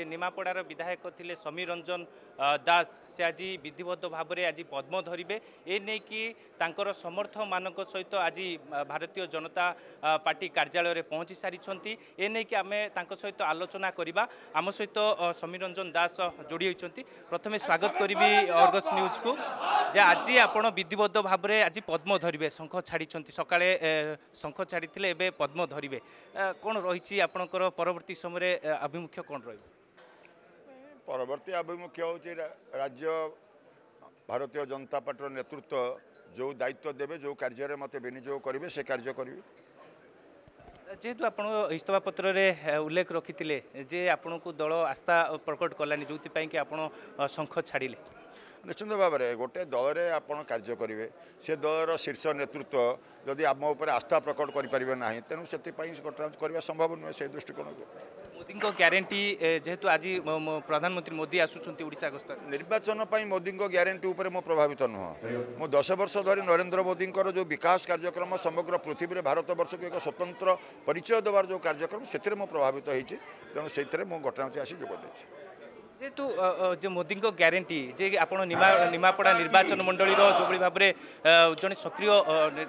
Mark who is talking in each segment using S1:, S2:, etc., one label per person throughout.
S1: যে নিমাপড়ার বিধায়ক লে সমীর রঞ্জন দাস সে আজ বিধিবদ্ধ ভাবে আজ পদ্ম ধরবে এ নেই তাঁর সমর্থক মান সহিত আজ ভারতীয় জনতা পার্টি কার্যালয়ে পৌঁছি সারি এ নেই আমি তাঁর সহ আলোচনা করা আম সহ সমীর রঞ্জন দাস যোড়ি হয়েছেন প্রথমে স্বাগত করবি অর্গস নিউজ কু যে আজ আপনার বিধিবদ্ধ ভাবে আজ পদ্ম ধরবে শঙ্খ ছাড়ি সকালে শঙ্খ ছাড়ি এবে পদ্ম ধরবে কোণ রয়েছে আপনার পরবর্তী সময় আভিমুখ্য কোণ রয়েছে
S2: ପରବର୍ତ୍ତୀ ଆଭିମୁଖ୍ୟ ହେଉଛି ରାଜ୍ୟ ଭାରତୀୟ ଜନତା ପାର୍ଟିର ନେତୃତ୍ୱ ଯେଉଁ ଦାୟିତ୍ୱ ଦେବେ ଯେଉଁ କାର୍ଯ୍ୟରେ ମୋତେ ବିନିଯୋଗ କରିବେ ସେ କାର୍ଯ୍ୟ କରିବି
S1: ଯେହେତୁ ଆପଣ ଇସ୍ତଫାପତ୍ରରେ ଉଲ୍ଲେଖ ରଖିଥିଲେ ଯେ ଆପଣଙ୍କୁ ଦଳ ଆସ୍ଥା ପ୍ରକଟ କଲାନି ଯେଉଁଥିପାଇଁକି ଆପଣ ଶଙ୍ଖ ଛାଡ଼ିଲେ
S2: ନିଶ୍ଚିନ୍ତ ଭାବରେ ଗୋଟେ ଦଳରେ ଆପଣ କାର୍ଯ୍ୟ କରିବେ ସେ ଦଳର ଶୀର୍ଷ ନେତୃତ୍ୱ ଯଦି ଆମ ଉପରେ ଆସ୍ଥା ପ୍ରକଟ କରିପାରିବେ ନାହିଁ ତେଣୁ ସେଥିପାଇଁ ଘଟଣା କରିବା ସମ୍ଭବ ନୁହେଁ ସେ ଦୃଷ୍ଟିକୋଣକୁ
S1: ମୋଦିଙ୍କ ଗ୍ୟାରେଣ୍ଟି ଯେହେତୁ ଆଜି ପ୍ରଧାନମନ୍ତ୍ରୀ ମୋଦି ଆସୁଛନ୍ତି ଓଡ଼ିଶା ଗସ୍ତ
S2: ନିର୍ବାଚନ ପାଇଁ ମୋଦିଙ୍କ ଗ୍ୟାରେଣ୍ଟି ଉପରେ ମୁଁ ପ୍ରଭାବିତ ନୁହଁ ମୁଁ ଦଶ ବର୍ଷ ଧରି ନରେନ୍ଦ୍ର ମୋଦିଙ୍କର ଯେଉଁ ବିକାଶ କାର୍ଯ୍ୟକ୍ରମ ସମଗ୍ର ପୃଥିବୀରେ ଭାରତବର୍ଷକୁ ଏକ ସ୍ୱତନ୍ତ୍ର ପରିଚୟ ଦେବାର ଯେଉଁ କାର୍ଯ୍ୟକ୍ରମ ସେଥିରେ ମୁଁ ପ୍ରଭାବିତ ହୋଇଛି ତେଣୁ ସେଥିରେ ମୁଁ ଘଟଣା ଆସି ଯୋଗ ଦେଇଛି
S1: যেহেতু যে মোদীঙ্ক গ্যারেটি যে আপনার নিমা নিমাপড়া নির্বাচন মন্ডলীর যেভাবে ভাবে জন সক্রিয়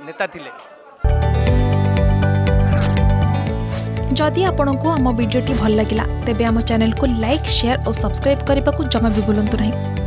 S1: নেতা লে
S3: যদি আপনার আমার ভিডিওটি ভাল লাগিলা তেবে আমার চ্যানেল লাইক সেয়ার ও সবসক্রাইব করা জমা বি ভুলতু না